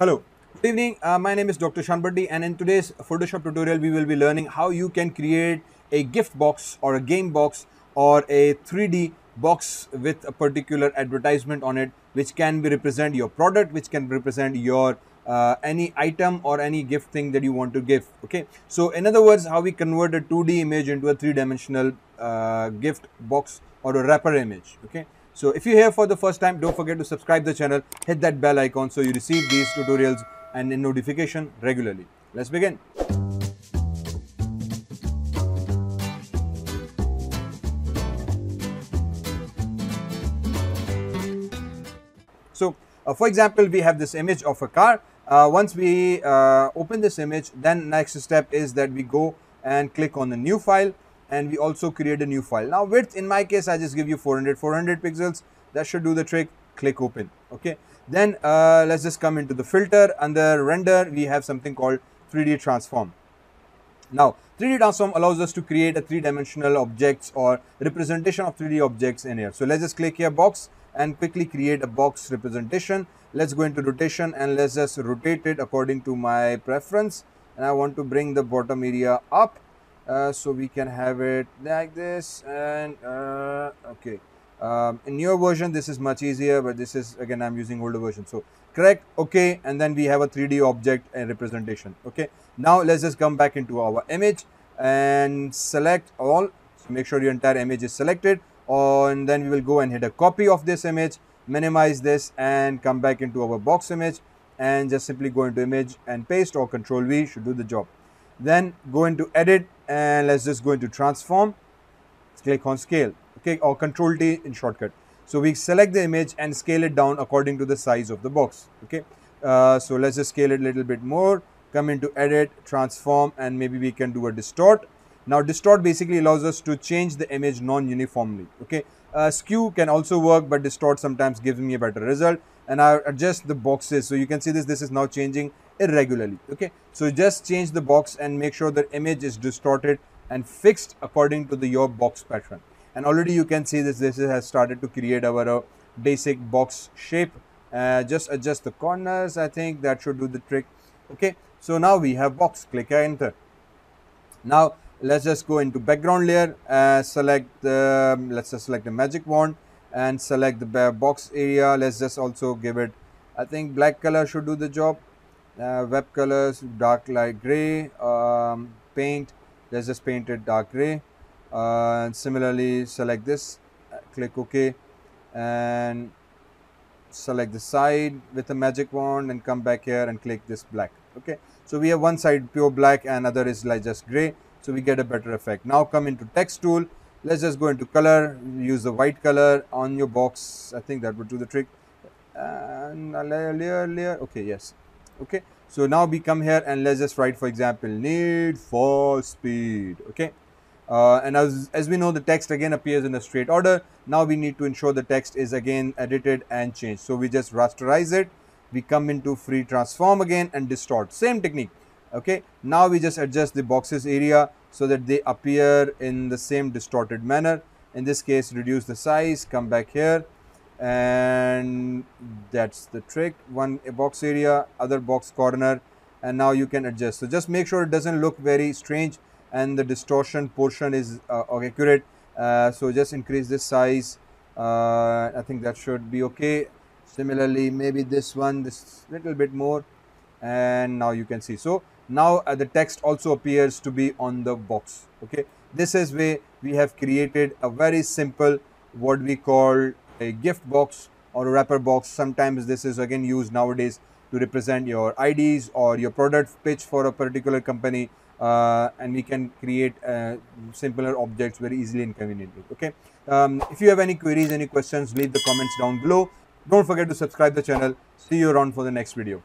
Hello, good evening. Uh, my name is Dr. Zeeshan Bhatti and in today's Photoshop tutorial we will be learning how you can create a gift box or a game box or a 3D box with a particular advertisement on it which can be represent your product which can represent your uh, any item or any gift thing that you want to give okay so in other words how we convert a 2d image into a three dimensional uh, gift box or a wrapper image okay so if you're here for the first time, don't forget to subscribe the channel, hit that bell icon so you receive these tutorials and notification regularly. Let's begin. So uh, for example, we have this image of a car. Uh, once we uh, open this image, then next step is that we go and click on the new file and we also create a new file. Now width in my case I just give you 400 400 pixels that should do the trick click open okay then uh, let's just come into the filter under render we have something called 3D transform. Now 3D transform allows us to create a three-dimensional objects or representation of 3D objects in here. So let's just click here box and quickly create a box representation. Let's go into rotation and let's just rotate it according to my preference and I want to bring the bottom area up uh, so we can have it like this and uh, okay. Um, in newer version this is much easier but this is again I'm using older version. So correct okay and then we have a 3D object and representation okay. Now let's just come back into our image and select all. So make sure your entire image is selected and then we will go and hit a copy of this image minimize this and come back into our box image and just simply go into image and paste or control V should do the job. Then go into edit and let's just go into transform. Click on scale. Okay or control T in shortcut. So we select the image and scale it down according to the size of the box. Okay uh, so let's just scale it a little bit more. Come into edit transform and maybe we can do a distort. Now distort basically allows us to change the image non-uniformly. Okay uh, skew can also work but distort sometimes gives me a better result. And I adjust the boxes. So you can see this this is now changing irregularly okay? So just change the box and make sure the image is distorted and fixed according to the your box pattern. And already you can see this this has started to create our uh, basic box shape. Uh, just adjust the corners i think that should do the trick okay? So now we have box. Click enter. Now let's just go into background layer uh, select the um, let's just select the magic wand and select the box area. Let's just also give it i think black color should do the job. Uh, web colors dark light gray um, paint. Let's just paint it dark gray. Uh, and similarly select this uh, click ok. And select the side with the magic wand and come back here and click this black. Okay. So we have one side pure black and other is like just gray so we get a better effect. Now come into text tool. Let's just go into color use the white color on your box. I think that would do the trick. And a layer layer layer. Okay yes. Okay so now we come here and let's just write for example need for speed. Okay uh, and as, as we know the text again appears in a straight order. Now we need to ensure the text is again edited and changed. So we just rasterize it. We come into free transform again and distort. Same technique okay now we just adjust the boxes area so that they appear in the same distorted manner. In this case reduce the size come back here. And that's the trick. One box area other box corner. And now you can adjust. So just make sure it doesn't look very strange and the distortion portion is uh, accurate. Uh, so just increase this size. Uh, I think that should be okay. Similarly maybe this one this little bit more. And now you can see. So now uh, the text also appears to be on the box okay? This is where we have created a very simple what we call a gift box or a wrapper box. Sometimes this is again used nowadays to represent your IDs or your product pitch for a particular company uh, and we can create uh, simpler objects very easily and conveniently okay? Um, if you have any queries any questions leave the comments down below. Don't forget to subscribe the channel. See you around for the next video